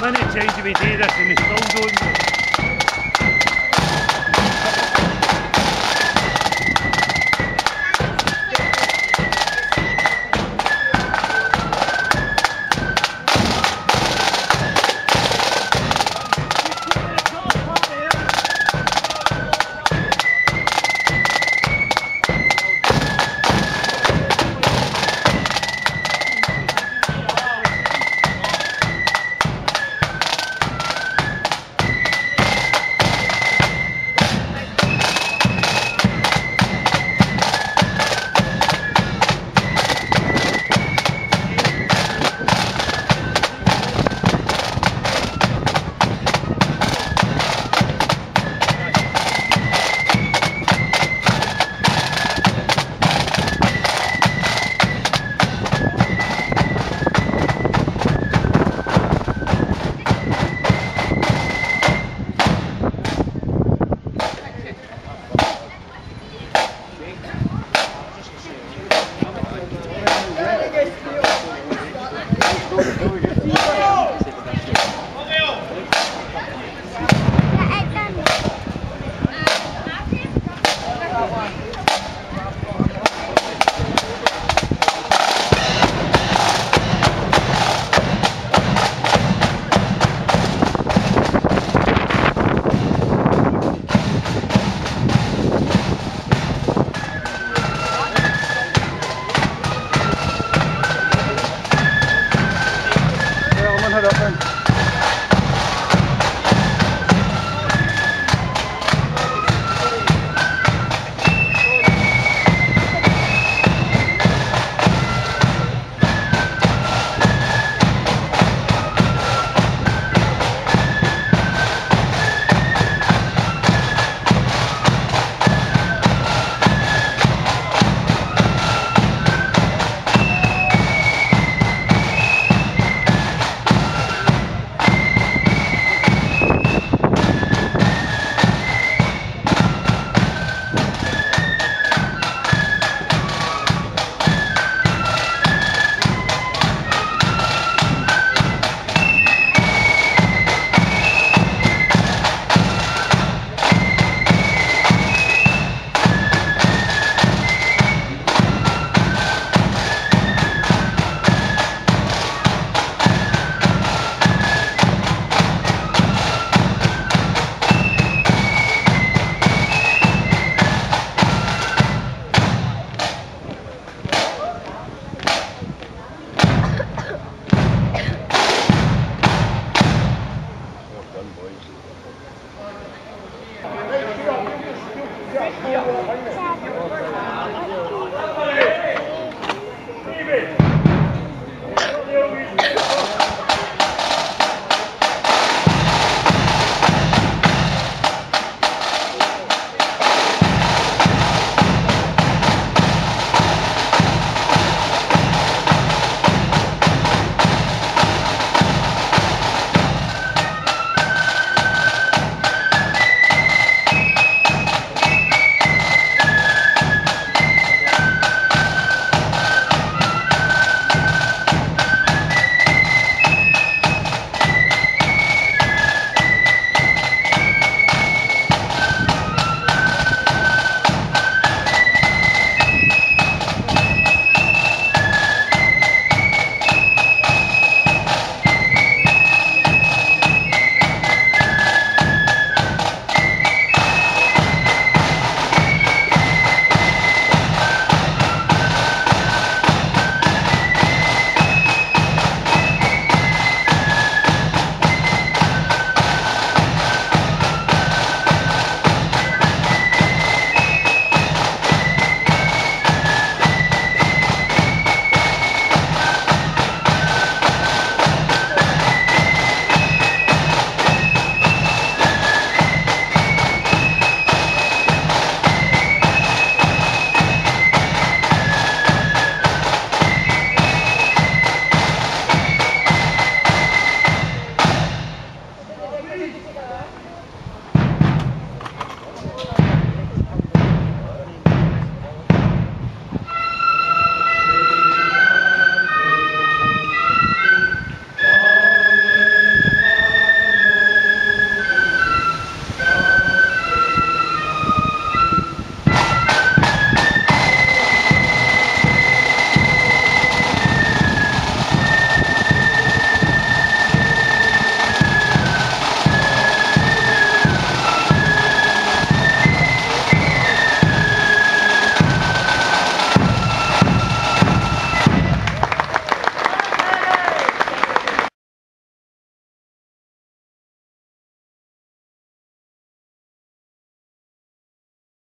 many times have we do this and we still don't